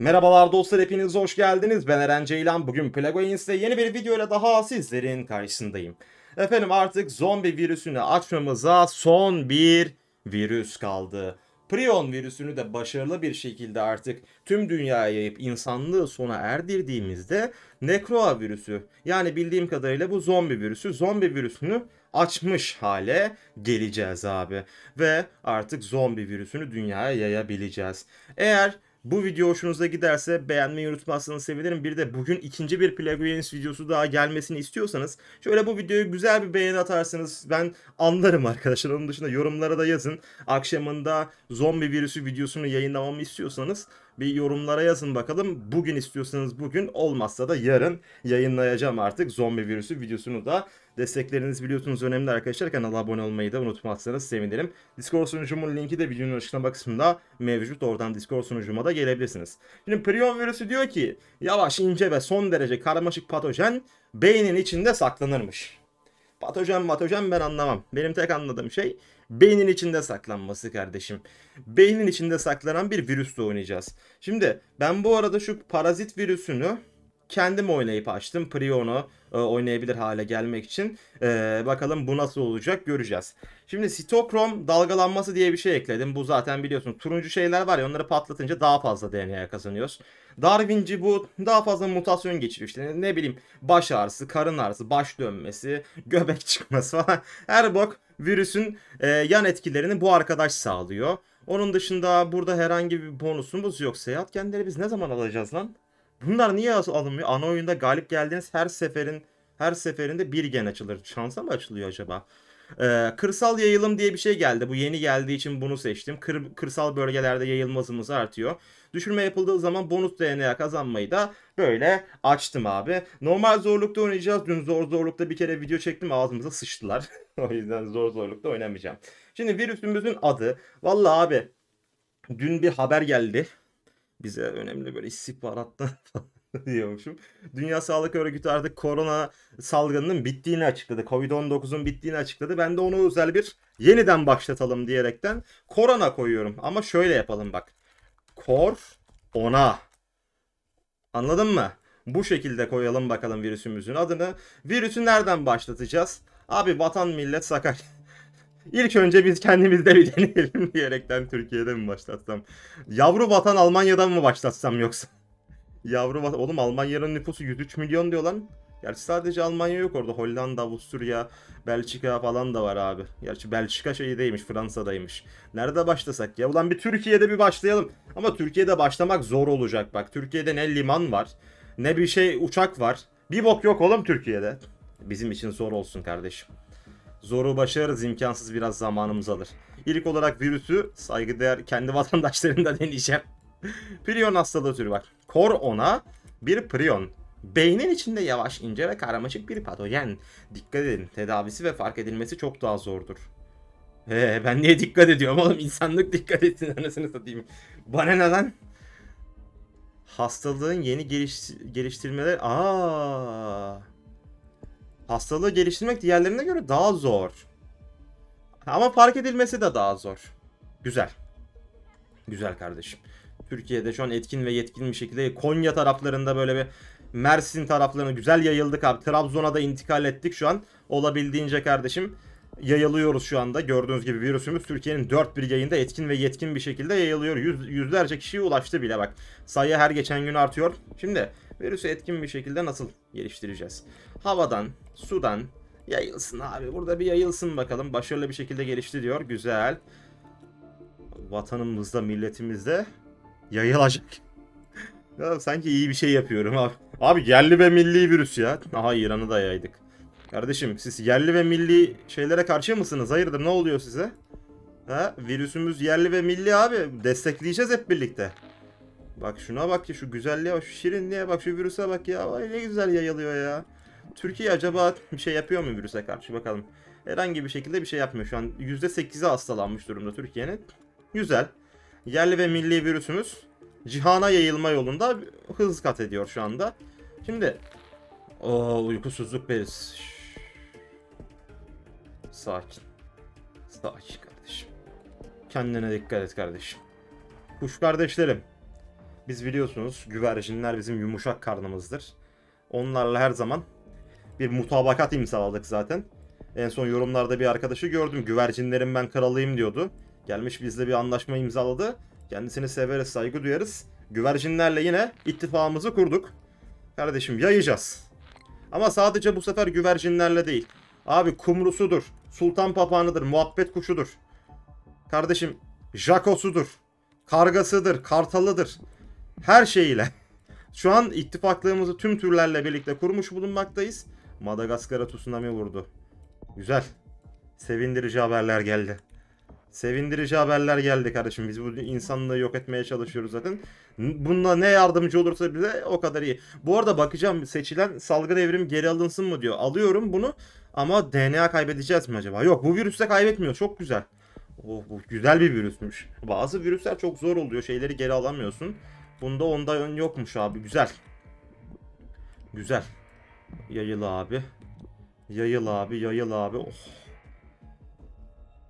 Merhabalar dostlar hepiniz hoş geldiniz. Ben Eren Ceylan. Bugün Plagoins'te yeni bir videoyla daha sizlerin karşısındayım. Efendim artık zombi virüsünü açmamıza son bir virüs kaldı. Prion virüsünü de başarılı bir şekilde artık tüm dünyaya yayıp insanlığı sona erdirdiğimizde Necroa virüsü yani bildiğim kadarıyla bu zombi virüsü zombi virüsünü açmış hale geleceğiz abi. Ve artık zombi virüsünü dünyaya yayabileceğiz. Eğer bu video hoşunuza giderse beğenmeyi unutmazsanız sevinirim. Bir de bugün ikinci bir Plague videosu daha gelmesini istiyorsanız şöyle bu videoya güzel bir beğeni atarsanız ben anlarım arkadaşlar. Onun dışında yorumlara da yazın. Akşamında zombi virüsü videosunu yayınlamamı istiyorsanız bir yorumlara yazın bakalım. Bugün istiyorsanız bugün olmazsa da yarın yayınlayacağım artık zombi virüsü videosunu da. Destekleriniz biliyorsunuz önemli arkadaşlar. Kanala abone olmayı da unutmazsanız sevinirim. Discord sunucumun linki de videonun açıklama kısmında mevcut. Oradan Discord sunucuma da gelebilirsiniz. Şimdi prion virüsü diyor ki yavaş ince ve son derece karmaşık patojen beynin içinde saklanırmış. Patojen matojen ben anlamam. Benim tek anladığım şey beynin içinde saklanması kardeşim. Beynin içinde saklanan bir virüsle oynayacağız. Şimdi ben bu arada şu parazit virüsünü kendim oynayıp açtım. Prion'u e, oynayabilir hale gelmek için. E, bakalım bu nasıl olacak göreceğiz. Şimdi sitokrom dalgalanması diye bir şey ekledim. Bu zaten biliyorsun turuncu şeyler var ya onları patlatınca daha fazla DNA kazanıyoruz. Darwinci bu daha fazla mutasyon geçiriyor işte ne bileyim baş ağrısı, karın ağrısı, baş dönmesi, göbek çıkması falan. Her bok virüsün e, yan etkilerini bu arkadaş sağlıyor. Onun dışında burada herhangi bir bonusumuz yok. Seyahat kendileri biz ne zaman alacağız lan? Bunlar niye alınmıyor? Ana oyunda galip geldiğiniz her seferin her seferinde bir gen açılır. Şansa mı açılıyor acaba? Ee, kırsal yayılım diye bir şey geldi. Bu yeni geldiği için bunu seçtim. Kır, kırsal bölgelerde yayılma artıyor. Düşürme yapıldığı zaman bonus DNA kazanmayı da böyle açtım abi. Normal zorlukta oynayacağız. Dün zor zorlukta bir kere video çektim ağzımıza sıçtılar. o yüzden zor zorlukta oynamayacağım. Şimdi virüsümüzün adı. Vallahi abi dün bir haber geldi bize önemli böyle istihbarattan diyormuşum. Dünya Sağlık Örgütü artık korona salgınının bittiğini açıkladı. Covid-19'un bittiğini açıkladı. Ben de onu özel bir yeniden başlatalım diyerekten korona koyuyorum. Ama şöyle yapalım bak. Kor ona. Anladın mı? Bu şekilde koyalım bakalım virüsümüzün adını. Virüsü nereden başlatacağız? Abi vatan millet Sakarya. İlk önce biz kendimizde bir deneyelim diyerekten Türkiye'de mi başlatsam? Yavru vatan Almanya'dan mı başlatsam yoksa? Yavru vatan... Oğlum Almanya'nın nüfusu 103 milyon diyor lan. Gerçi sadece Almanya yok orada. Hollanda, Avusturya, Belçika falan da var abi. Gerçi Belçika şeydeymiş, Fransa'daymış. Nerede başlasak ya? Ulan bir Türkiye'de bir başlayalım. Ama Türkiye'de başlamak zor olacak bak. Türkiye'de ne liman var, ne bir şey uçak var. Bir bok yok oğlum Türkiye'de. Bizim için zor olsun kardeşim. Zoru başarırız imkansız biraz zamanımız alır. İlk olarak virüsü saygıdeğer kendi vatandaşlarımda deneyeceğim. prion hastalığı türü var. Kor ona bir prion. Beynin içinde yavaş, ince ve karmaşık bir patojen. Dikkat edin, tedavisi ve fark edilmesi çok daha zordur. Ee, ben niye dikkat ediyorum oğlum? İnsanlık dikkat etsin anasını satayım. Bana neden? Hastalığın yeni geliş geliştirmeler... Aa. Hastalığı geliştirmek diğerlerine göre daha zor. Ama fark edilmesi de daha zor. Güzel. Güzel kardeşim. Türkiye'de şu an etkin ve yetkin bir şekilde Konya taraflarında böyle bir Mersin taraflarına güzel yayıldık abi. Trabzon'a da intikal ettik şu an. Olabildiğince kardeşim yayılıyoruz şu anda. Gördüğünüz gibi virüsümüz Türkiye'nin dört bir yayında etkin ve yetkin bir şekilde yayılıyor. Yüz, yüzlerce kişiye ulaştı bile bak. Sayı her geçen gün artıyor. Şimdi virüsü etkin bir şekilde nasıl geliştireceğiz? Havadan, sudan yayılsın abi. Burada bir yayılsın bakalım. Başarılı bir şekilde gelişti diyor. Güzel. Vatanımızda, milletimizde yayılacak. ya sanki iyi bir şey yapıyorum abi. Abi yerli ve milli virüs ya. Aha İran'ı da yaydık. Kardeşim siz yerli ve milli şeylere karşı mısınız? Hayırdır ne oluyor size? Ha, virüsümüz yerli ve milli abi. Destekleyeceğiz hep birlikte. Bak şuna bak ya şu güzelliğe bak şu şirinliğe bak şu virüse bak ya. Vay ne güzel yayılıyor ya. Türkiye acaba bir şey yapıyor mu virüse karşı bakalım. Herhangi bir şekilde bir şey yapmıyor. Şu an %8'e hastalanmış durumda Türkiye'nin. Güzel. Yerli ve milli virüsümüz cihana yayılma yolunda hız kat ediyor şu anda. Şimdi o uykusuzluk bez. Sakin. Sakin kardeşim. Kendine dikkat et kardeşim. Kuş kardeşlerim. Biz biliyorsunuz güvercinler bizim yumuşak karnımızdır. Onlarla her zaman bir mutabakat imzaladık zaten. En son yorumlarda bir arkadaşı gördüm. Güvercinlerin ben kralıyım diyordu. Gelmiş bizle bir anlaşma imzaladı. Kendisini severiz, saygı duyarız. Güvercinlerle yine ittifakımızı kurduk. Kardeşim yayacağız. Ama sadece bu sefer güvercinlerle değil. Abi kumrusudur, sultan papağanıdır, muhabbet kuşudur. Kardeşim jakosudur, kargasıdır, kartalıdır. Her şeyiyle. Şu an ittifaklığımızı tüm türlerle birlikte kurmuş bulunmaktayız. Madagaskar'a tsunami vurdu. Güzel. Sevindirici haberler geldi. Sevindirici haberler geldi kardeşim. Biz bu insanlığı yok etmeye çalışıyoruz zaten. Bununla ne yardımcı olursa bize o kadar iyi. Bu arada bakacağım seçilen salgın evrim geri alınsın mı diyor. Alıyorum bunu ama DNA kaybedeceğiz mi acaba? Yok bu virüste kaybetmiyor. Çok güzel. Oh bu güzel bir virüsmüş. Bazı virüsler çok zor oluyor. Şeyleri geri alamıyorsun. Bunda onda yokmuş abi. Güzel. Güzel. Yayıl abi. Yayıl abi, yayıl abi. Oh.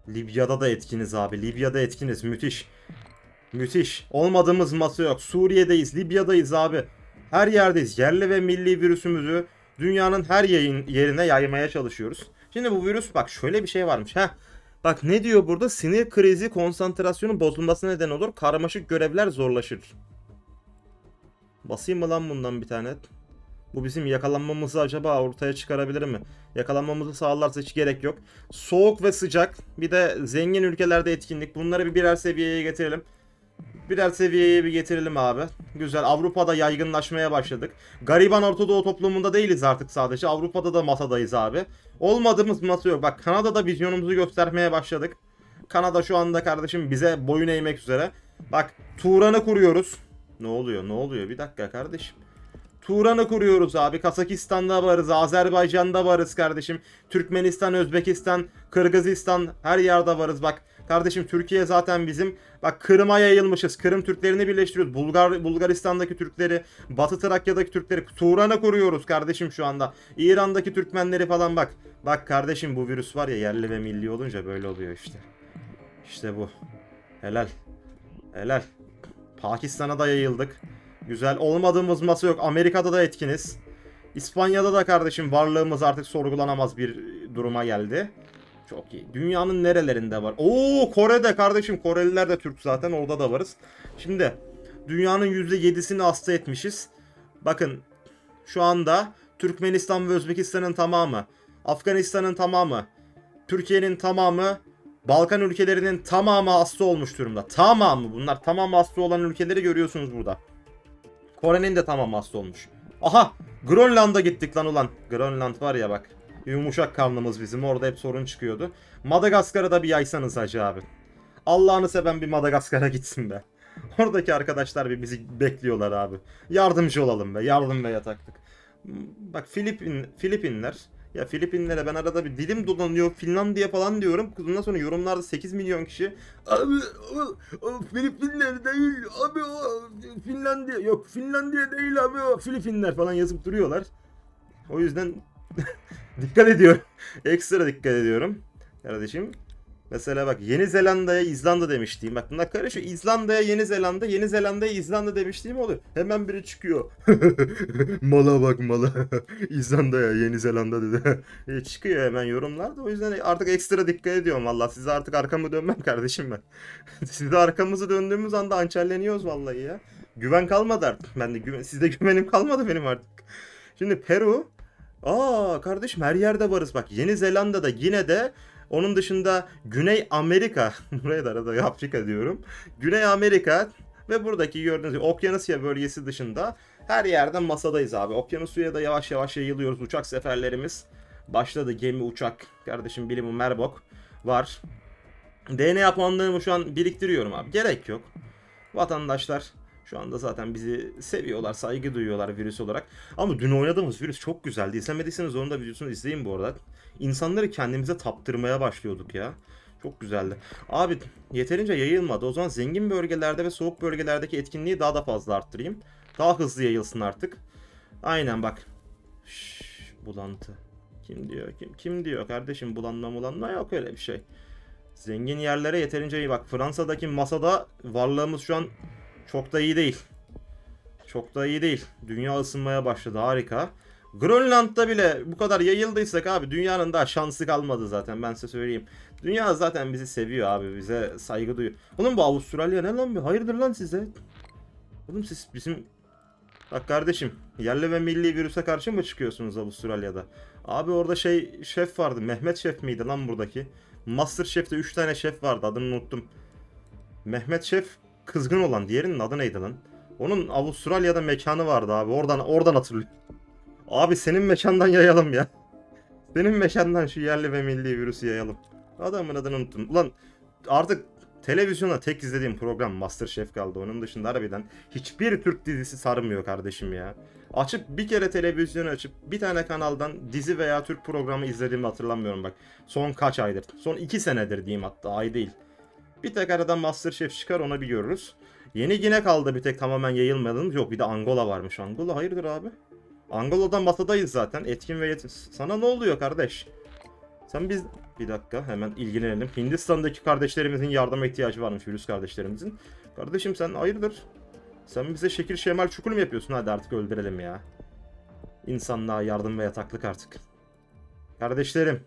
Libya'da da etkiniz abi. Libya'da etkiniz. Müthiş. Müthiş. Olmadığımız masa yok. Suriye'deyiz, Libya'dayız abi. Her yerdeyiz. Yerli ve milli virüsümüzü dünyanın her yayın yerine yaymaya çalışıyoruz. Şimdi bu virüs bak şöyle bir şey varmış. ha. Bak ne diyor burada? Sinir krizi konsantrasyonun bozulmasına neden olur. Karmaşık görevler zorlaşır. Basayım mı lan bundan bir tane? Bu bizim yakalanmamızı acaba ortaya çıkarabilir mi? Yakalanmamızı sağlarsa hiç gerek yok. Soğuk ve sıcak. Bir de zengin ülkelerde etkinlik. Bunları bir birer seviyeye getirelim. Birer seviyeye bir getirelim abi. Güzel. Avrupa'da yaygınlaşmaya başladık. Gariban Orta Doğu toplumunda değiliz artık sadece. Avrupa'da da masadayız abi. Olmadığımız masa yok. Bak Kanada'da vizyonumuzu göstermeye başladık. Kanada şu anda kardeşim bize boyun eğmek üzere. Bak Turan'ı kuruyoruz. Ne oluyor? Ne oluyor? Bir dakika kardeşim. Turan'ı kuruyoruz abi. Kazakistan'da varız, Azerbaycan'da varız kardeşim. Türkmenistan, Özbekistan, Kırgızistan her yerde varız bak. Kardeşim Türkiye zaten bizim. Bak Kırım'a yayılmışız. Kırım Türklerini birleştiriyoruz. Bulgar Bulgaristan'daki Türkleri, Batı Trakya'daki Türkleri Turan'ı kuruyoruz kardeşim şu anda. İran'daki Türkmenleri falan bak. Bak kardeşim bu virüs var ya yerli ve milli olunca böyle oluyor işte. İşte bu. Helal. Helal. Pakistan'a da yayıldık. Güzel. Olmadığımız masa yok. Amerika'da da etkiniz. İspanya'da da kardeşim varlığımız artık sorgulanamaz bir duruma geldi. Çok iyi. Dünyanın nerelerinde var? Oo Kore'de kardeşim. Koreliler de Türk zaten. Orada da varız. Şimdi dünyanın %7'sini hasta etmişiz. Bakın şu anda Türkmenistan ve Özbekistan'ın tamamı, Afganistan'ın tamamı, Türkiye'nin tamamı, Balkan ülkelerinin tamamı hasta olmuş durumda. Tamamı bunlar tamam hasta olan ülkeleri görüyorsunuz burada. Kore'nin de tamam hasta olmuş. Aha Grönland'a gittik lan ulan. Grönland var ya bak. Yumuşak karnımız bizim orada hep sorun çıkıyordu. Madagaskar'a da bir yaysanız hacı abi. Allah'ını seven bir Madagaskar'a gitsin be. Oradaki arkadaşlar bir bizi bekliyorlar abi. Yardımcı olalım be. Yardım ve yataklık. Bak Filipin, Filipinler ya Filipinlere ben arada bir dilim dolanıyor Finlandiya falan diyorum. Ondan sonra yorumlarda 8 milyon kişi abi o, o Filipinler değil abi o Finlandiya yok Finlandiya değil abi o Filipinler falan yazıp duruyorlar. O yüzden dikkat ediyorum. Ekstra dikkat ediyorum. Kardeşim Mesela bak Yeni Zelanda'ya İzlanda demiştiğim. Bak bunlar karışıyor. İzlanda'ya Yeni Zelanda, Yeni Zelanda'ya İzlanda demiştiğim oluyor. Hemen biri çıkıyor. mala bak mala. İzlanda'ya Yeni Zelanda dedi. e, çıkıyor hemen yorumlarda. O yüzden artık ekstra dikkat ediyorum valla. Size artık arkamı dönmem kardeşim ben. Size arkamızı döndüğümüz anda hançerleniyoruz vallahi ya. Güven kalmadı artık. Ben de güven, sizde güvenim kalmadı benim artık. Şimdi Peru Aa kardeşim her yerde varız bak. Yeni Zelanda'da yine de onun dışında Güney Amerika, buraya da arada Afrika diyorum. Güney Amerika ve buradaki gördüğünüz gibi Okyanusya bölgesi dışında her yerden masadayız abi. Okyanusya'ya da yavaş yavaş yayılıyoruz. Uçak seferlerimiz başladı. Gemi, uçak, kardeşim bilimi Merbok var. DNA puanlarımı şu an biriktiriyorum abi. Gerek yok. Vatandaşlar şu anda zaten bizi seviyorlar, saygı duyuyorlar virüs olarak. Ama dün oynadığımız virüs çok güzeldi. İzlemediyseniz onun da videosunu izleyin bu arada. İnsanları kendimize taptırmaya başlıyorduk ya. Çok güzeldi. Abi yeterince yayılmadı. O zaman zengin bölgelerde ve soğuk bölgelerdeki etkinliği daha da fazla arttırayım. Daha hızlı yayılsın artık. Aynen bak. Şş, bulantı. Kim diyor? Kim kim diyor kardeşim bulanma bulanma yok öyle bir şey. Zengin yerlere yeterince iyi bak. Fransa'daki masada varlığımız şu an çok da iyi değil. Çok da iyi değil. Dünya ısınmaya başladı harika. Grönland'da bile bu kadar yayıldıysak abi dünyanın daha şansı kalmadı zaten ben size söyleyeyim. Dünya zaten bizi seviyor abi bize saygı duyuyor. Oğlum bu Avustralya ne lan bir hayırdır lan size? Oğlum siz bizim Bak kardeşim yerli ve milli virüse karşı mı çıkıyorsunuz Avustralya'da? Abi orada şey şef vardı Mehmet şef miydi lan buradaki? Master Chef'te 3 tane şef vardı adını unuttum. Mehmet şef kızgın olan diğerinin adı neydi lan? Onun Avustralya'da mekanı vardı abi oradan oradan hatırlıyorum. Abi senin mekandan yayalım ya. Senin mekandan şu yerli ve milli virüsü yayalım. Adamın adını unuttum. Ulan artık televizyonda tek izlediğim program Masterchef kaldı. Onun dışında harbiden hiçbir Türk dizisi sarmıyor kardeşim ya. Açıp bir kere televizyonu açıp bir tane kanaldan dizi veya Türk programı izlediğimi hatırlamıyorum bak. Son kaç aydır? Son iki senedir diyeyim hatta ay değil. Bir tek aradan Masterchef çıkar ona bir görürüz. Yeni yine kaldı bir tek tamamen yayılmadığımız. Yok bir de Angola varmış. Angola hayırdır abi? Angola'dan batıdayız zaten. Etkin ve yetin. Sana ne oluyor kardeş? Sen biz... Bir dakika hemen ilgilenelim. Hindistan'daki kardeşlerimizin yardıma ihtiyacı varmış virüs kardeşlerimizin. Kardeşim sen hayırdır? Sen bize şekil şemal çukur mu yapıyorsun? Hadi artık öldürelim ya. İnsanlığa yardım ve yataklık artık. Kardeşlerim.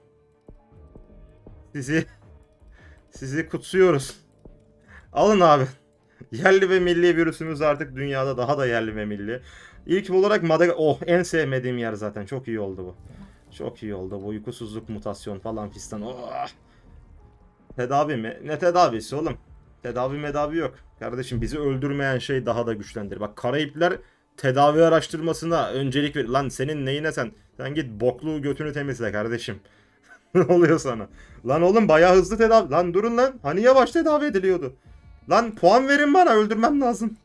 Sizi... Sizi kutsuyoruz. Alın abi. Yerli ve milli virüsümüz artık dünyada daha da yerli ve milli. İlk olarak Madagascar... Oh en sevmediğim yer zaten. Çok iyi oldu bu. Çok iyi oldu. Bu uykusuzluk, mutasyon falan fistan. Oh. Tedavi mi? Ne tedavisi oğlum? Tedavi medavi yok. Kardeşim bizi öldürmeyen şey daha da güçlendir. Bak Karayipler tedavi araştırmasına öncelik ver. Lan senin neyine sen? Sen git boklu götünü temizle kardeşim. Ne oluyor sana? Lan oğlum bayağı hızlı tedavi. Lan durun lan. Hani yavaş tedavi ediliyordu. Lan puan verin bana öldürmem lazım.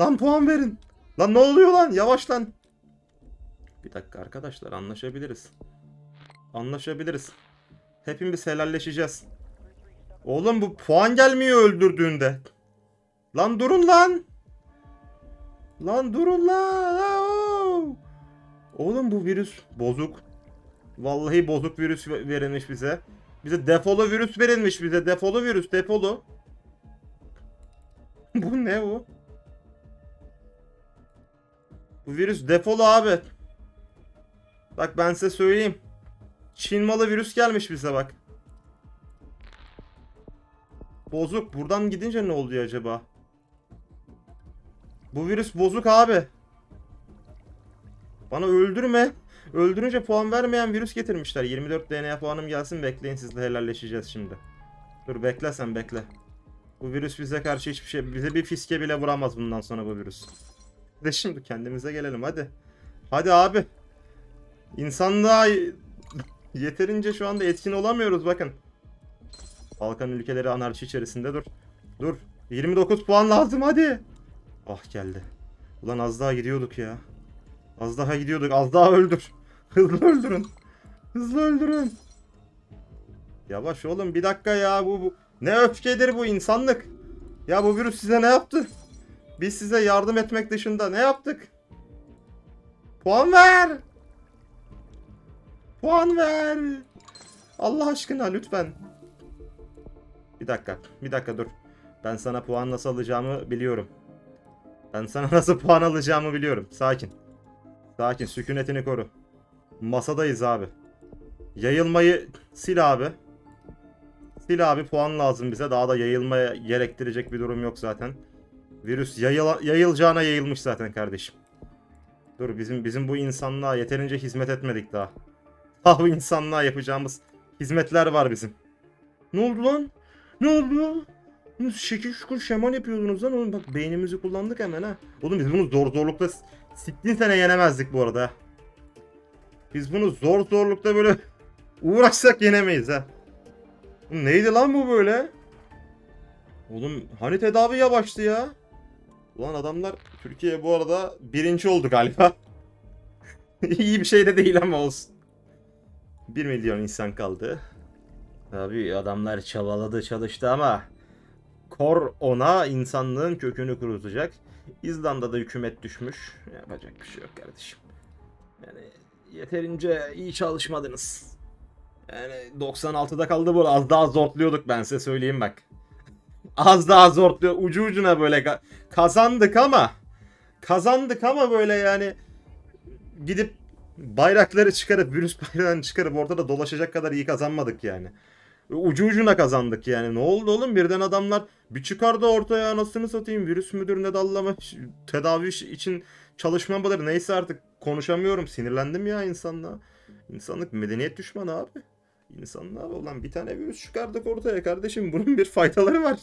Lan puan verin. Lan ne oluyor lan? Yavaş lan. Bir dakika arkadaşlar anlaşabiliriz. Anlaşabiliriz. Hepimiz helalleşeceğiz. Oğlum bu puan gelmiyor öldürdüğünde. Lan durun lan. Lan durun lan. Oğlum bu virüs bozuk. Vallahi bozuk virüs verilmiş bize. Bize defolu virüs verilmiş bize. Defolu virüs defolu. bu ne bu? Bu virüs defolu abi. Bak ben size söyleyeyim. Çin malı virüs gelmiş bize bak. Bozuk. Buradan gidince ne oluyor acaba? Bu virüs bozuk abi. Bana öldürme. Öldürünce puan vermeyen virüs getirmişler. 24 DNA puanım gelsin bekleyin sizle helalleşeceğiz şimdi. Dur bekle sen bekle. Bu virüs bize karşı hiçbir şey... Bize bir fiske bile vuramaz bundan sonra bu virüs. De şimdi kendimize gelelim hadi. Hadi abi. İnsanlığa yeterince şu anda etkin olamıyoruz bakın. Balkan ülkeleri anarşi içerisinde dur. Dur. 29 puan lazım hadi. Ah geldi. Ulan az daha gidiyorduk ya. Az daha gidiyorduk. Az daha öldür. Hızlı öldürün. Hızlı öldürün. Yavaş oğlum bir dakika ya bu, bu. Ne öfkedir bu insanlık. Ya bu virüs size ne yaptı? Biz size yardım etmek dışında ne yaptık? Puan ver. Puan ver. Allah aşkına lütfen. Bir dakika. Bir dakika dur. Ben sana puan nasıl alacağımı biliyorum. Ben sana nasıl puan alacağımı biliyorum. Sakin. Sakin. Sükunetini koru. Masadayız abi. Yayılmayı sil abi. Sil abi puan lazım bize. Daha da yayılmaya gerektirecek bir durum yok zaten. Virüs yayıla, yayılacağına yayılmış zaten kardeşim. Dur bizim bizim bu insanlığa yeterince hizmet etmedik daha. Daha bu insanlığa yapacağımız hizmetler var bizim. Ne oldu lan? Ne oldu? Şekil şukur şemal yapıyordunuz lan oğlum bak beynimizi kullandık hemen ha. Oğlum biz bunu zor zorlukta siktin sene yenemezdik bu arada. Biz bunu zor zorlukta böyle uğraşsak yenemeyiz ha. Neydi lan bu böyle? Oğlum hani tedavi yavaştı ya? Ulan adamlar Türkiye bu arada birinci oldu galiba. İyi bir şey de değil ama olsun. 1 milyon insan kaldı. Tabii adamlar çabaladı çalıştı ama Kor ona insanlığın kökünü kurutacak. İzlanda'da hükümet düşmüş. Yapacak bir şey yok kardeşim. Yani yeterince iyi çalışmadınız. Yani 96'da kaldı bu. Az daha zortluyorduk ben size söyleyeyim bak. Az daha zortluyor. Ucu ucuna böyle kazandık ama kazandık ama böyle yani gidip bayrakları çıkarıp virüs bayrağını çıkarıp ortada dolaşacak kadar iyi kazanmadık yani. Ucu ucuna kazandık yani. Ne oldu oğlum? Birden adamlar bir çıkardı ortaya anasını satayım. Virüs müdür ne dallama tedavi için çalışma mıdır neyse artık konuşamıyorum. Sinirlendim ya insanlığa. İnsanlık medeniyet düşmanı abi. İnsanlığa ulan bir tane virüs çıkardık ortaya kardeşim. Bunun bir faydaları var.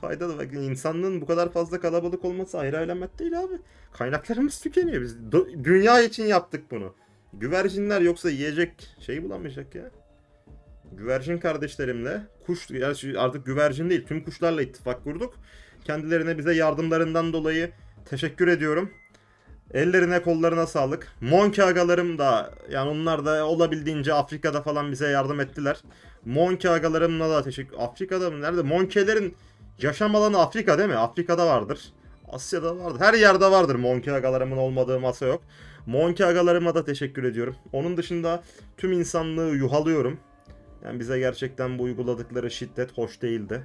Faydalı bak insanlığın bu kadar fazla kalabalık olması ayrı alamet değil abi. Kaynaklarımız tükeniyor. Biz dünya için yaptık bunu. Güvercinler yoksa yiyecek şey bulamayacak ya. Güvercin kardeşlerimle kuş artık güvercin değil tüm kuşlarla ittifak kurduk. Kendilerine bize yardımlarından dolayı teşekkür ediyorum. Ellerine kollarına sağlık. Monke agalarım da yani onlar da olabildiğince Afrika'da falan bize yardım ettiler. Monke agalarımla da teşekkür... Afrika'da mı? Nerede? Monkelerin yaşam alanı Afrika değil mi? Afrika'da vardır. Asya'da vardır. Her yerde vardır Monke agalarımın olmadığı masa yok. Monke agalarıma da teşekkür ediyorum. Onun dışında tüm insanlığı yuhalıyorum. Yani bize gerçekten bu uyguladıkları şiddet hoş değildi.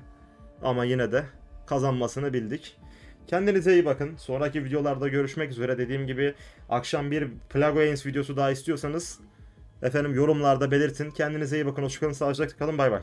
Ama yine de kazanmasını bildik. Kendinize iyi bakın. Sonraki videolarda görüşmek üzere. Dediğim gibi akşam bir Plagoains videosu daha istiyorsanız efendim yorumlarda belirtin. Kendinize iyi bakın. Hoşçakalın. Sağlıcakla kalın. Bay bay.